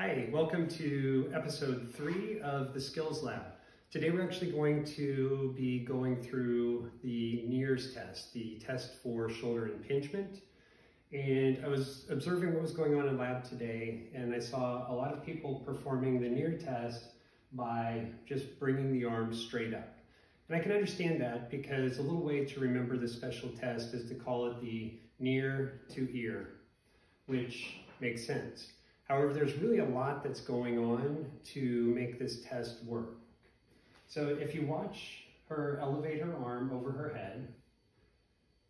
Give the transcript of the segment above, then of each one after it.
Hi, welcome to episode three of the Skills Lab. Today we're actually going to be going through the Neer's test, the test for shoulder impingement. And I was observing what was going on in lab today, and I saw a lot of people performing the Neer test by just bringing the arm straight up. And I can understand that because a little way to remember this special test is to call it the near to ear, which makes sense. However, there's really a lot that's going on to make this test work. So if you watch her elevate her arm over her head,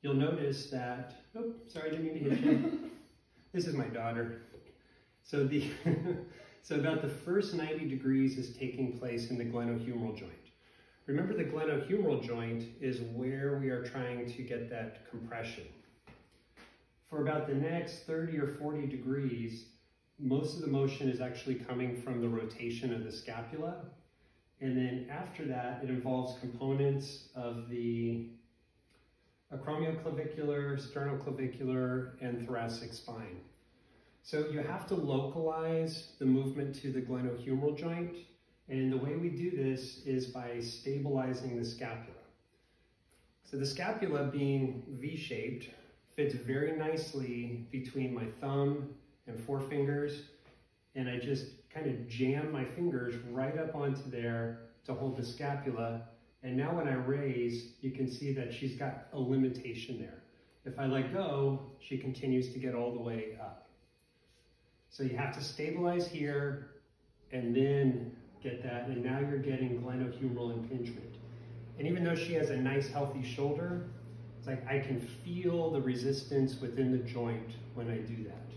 you'll notice that, oh, sorry, I didn't mean to hit you. this is my daughter. So the, so about the first 90 degrees is taking place in the glenohumeral joint. Remember the glenohumeral joint is where we are trying to get that compression. For about the next 30 or 40 degrees, most of the motion is actually coming from the rotation of the scapula. And then after that, it involves components of the acromioclavicular, sternoclavicular, and thoracic spine. So you have to localize the movement to the glenohumeral joint. And the way we do this is by stabilizing the scapula. So the scapula being V-shaped fits very nicely between my thumb and four fingers, and I just kind of jam my fingers right up onto there to hold the scapula. And now when I raise, you can see that she's got a limitation there. If I let go, she continues to get all the way up. So you have to stabilize here and then get that, and now you're getting glenohumeral impingement. And even though she has a nice healthy shoulder, it's like I can feel the resistance within the joint when I do that.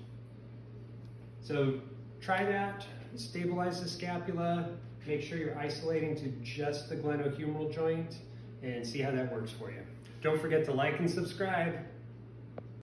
So try that, stabilize the scapula, make sure you're isolating to just the glenohumeral joint and see how that works for you. Don't forget to like and subscribe.